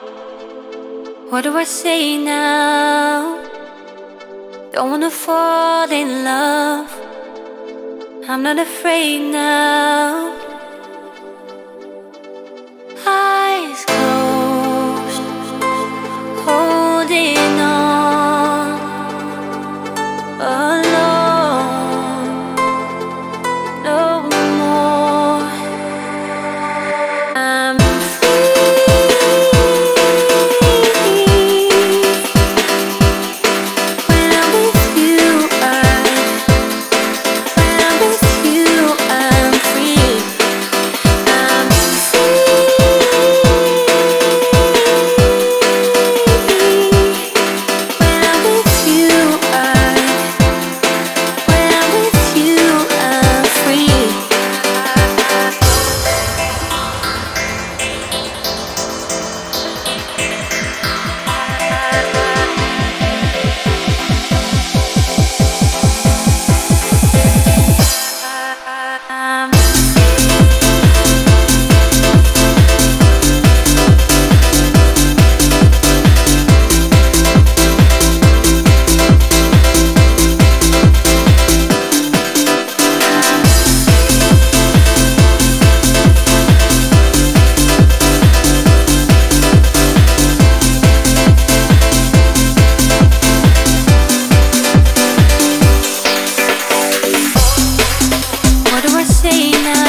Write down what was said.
What do I say now? Don't wanna fall in love. I'm not afraid now. say now.